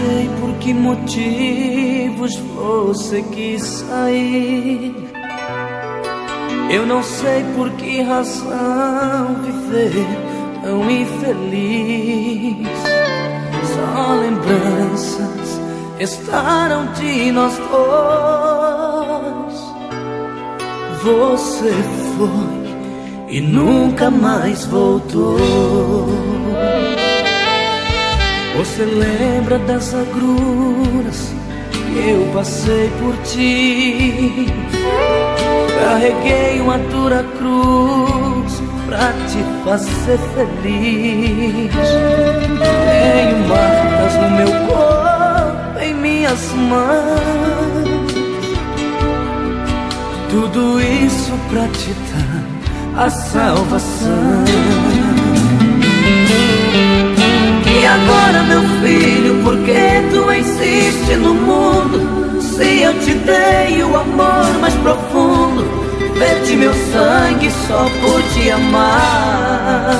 Sei por que motivos você quis sair. Eu não sei por que razão viver tão infeliz. Só lembranças restaram de nós dois. Você foi e nunca mais voltou. Você lembra das agruras que eu passei por ti? Carreguei uma dura cruz pra te fazer feliz. Tenho marcas no meu corpo, em minhas mãos. Tudo isso pra te dar a salvação. Te dei o amor mais profundo, verti meu sangue só por te amar.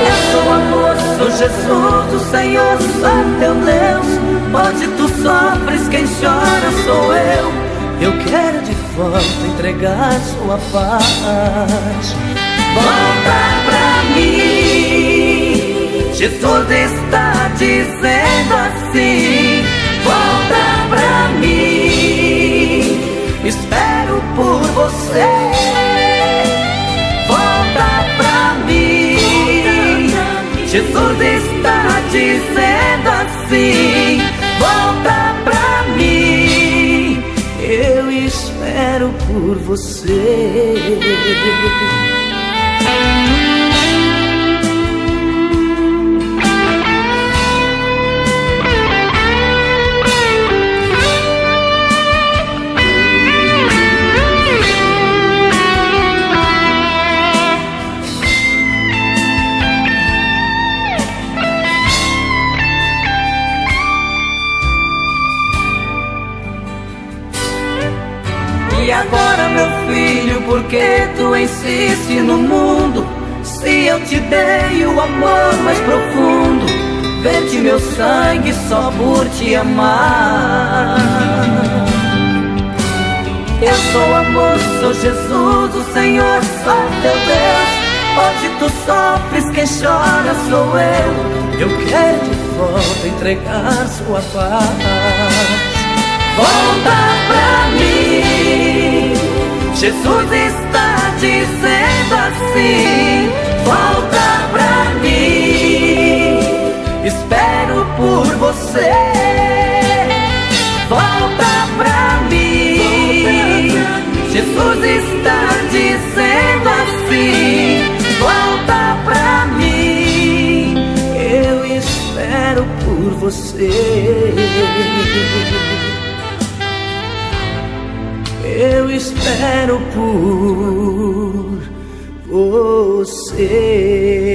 Eu sou amor, sou Jesus, o Senhor, só teu Deus. Onde tu sofres, quem chora sou eu. Eu quero de volta entregar sua paz. Volta pra mim. Jesus está dizendo assim: Volta pra mim. Espero por você. Volta pra mim. Jesus está dizendo assim: Volta pra mim. Eu espero por você. Por que tu insiste no mundo? Se eu te dei o amor mais profundo, verde meu sangue só por te amar. Eu sou amor, sou Jesus, o Senhor, só teu Deus. Onde tu sofres, quem chora sou eu. Eu quero de volta entregar sua paz. Volta pra mim. Jesus está dizendo assim: Volta pra mim. Espero por você. Volta pra mim. Jesus está dizendo assim: Volta pra mim. Eu espero por você. Espero por você.